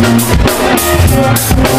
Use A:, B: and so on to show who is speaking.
A: Música